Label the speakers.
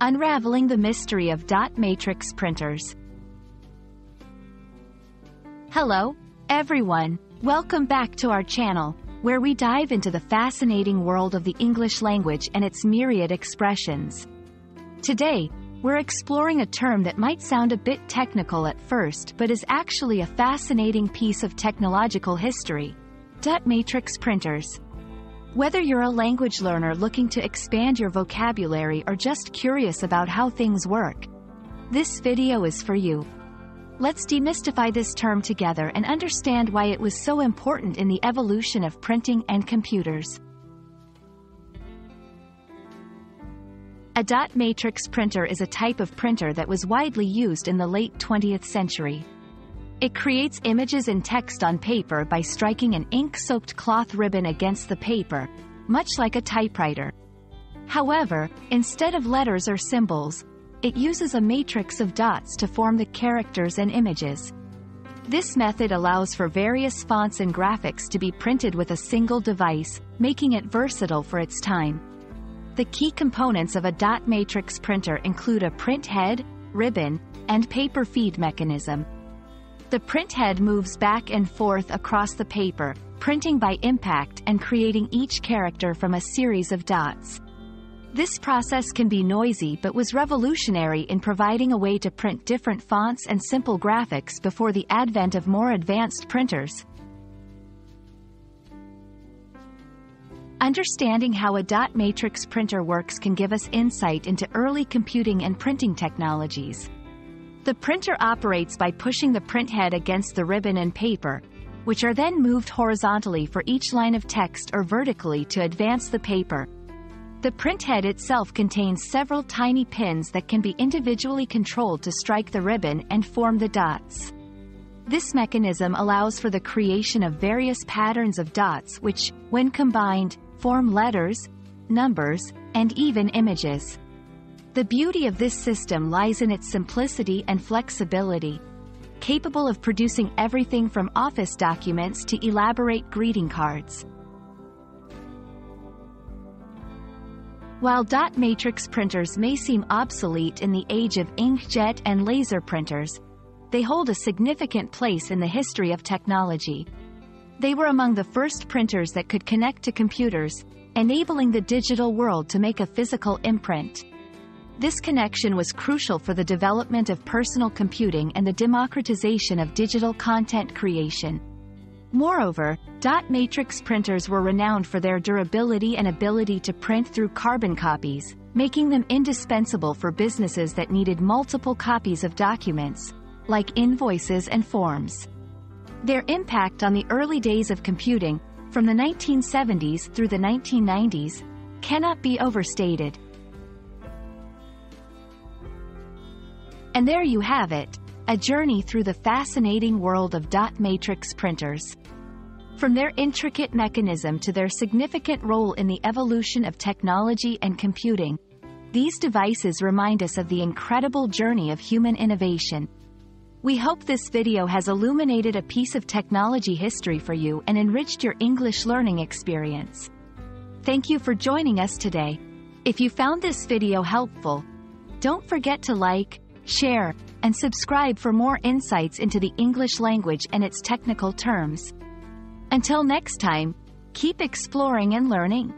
Speaker 1: Unraveling the Mystery of Dot Matrix Printers. Hello, everyone. Welcome back to our channel, where we dive into the fascinating world of the English language and its myriad expressions. Today, we're exploring a term that might sound a bit technical at first but is actually a fascinating piece of technological history. Dot matrix printers. Whether you're a language learner looking to expand your vocabulary or just curious about how things work, this video is for you. Let's demystify this term together and understand why it was so important in the evolution of printing and computers. A dot matrix printer is a type of printer that was widely used in the late 20th century. It creates images and text on paper by striking an ink-soaked cloth ribbon against the paper, much like a typewriter. However, instead of letters or symbols, it uses a matrix of dots to form the characters and images. This method allows for various fonts and graphics to be printed with a single device, making it versatile for its time. The key components of a dot matrix printer include a print head, ribbon, and paper feed mechanism. The print head moves back and forth across the paper, printing by impact and creating each character from a series of dots. This process can be noisy but was revolutionary in providing a way to print different fonts and simple graphics before the advent of more advanced printers. Understanding how a dot matrix printer works can give us insight into early computing and printing technologies. The printer operates by pushing the print head against the ribbon and paper, which are then moved horizontally for each line of text or vertically to advance the paper. The print head itself contains several tiny pins that can be individually controlled to strike the ribbon and form the dots. This mechanism allows for the creation of various patterns of dots which, when combined, form letters, numbers, and even images. The beauty of this system lies in its simplicity and flexibility, capable of producing everything from office documents to elaborate greeting cards. While dot matrix printers may seem obsolete in the age of inkjet and laser printers, they hold a significant place in the history of technology. They were among the first printers that could connect to computers, enabling the digital world to make a physical imprint. This connection was crucial for the development of personal computing and the democratization of digital content creation. Moreover, dot matrix printers were renowned for their durability and ability to print through carbon copies, making them indispensable for businesses that needed multiple copies of documents, like invoices and forms. Their impact on the early days of computing, from the 1970s through the 1990s, cannot be overstated. And there you have it, a journey through the fascinating world of dot matrix printers. From their intricate mechanism to their significant role in the evolution of technology and computing, these devices remind us of the incredible journey of human innovation. We hope this video has illuminated a piece of technology history for you and enriched your English learning experience. Thank you for joining us today. If you found this video helpful, don't forget to like, share, and subscribe for more insights into the English language and its technical terms. Until next time, keep exploring and learning.